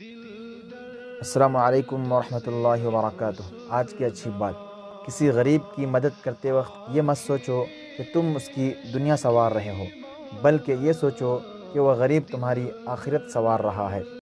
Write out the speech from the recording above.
السلام علیکم ورحمۃ اللہ وبرکاتہ۔ آج کی اچھی بات، کسی غریب کی مدد کرتے وقت یہ مت سوچو کہ تم اس کی دنیا سنوار رہے ہو، بلکہ یہ سوچو کہ وہ غریب تمہاری آخرت سنوار رہا ہے۔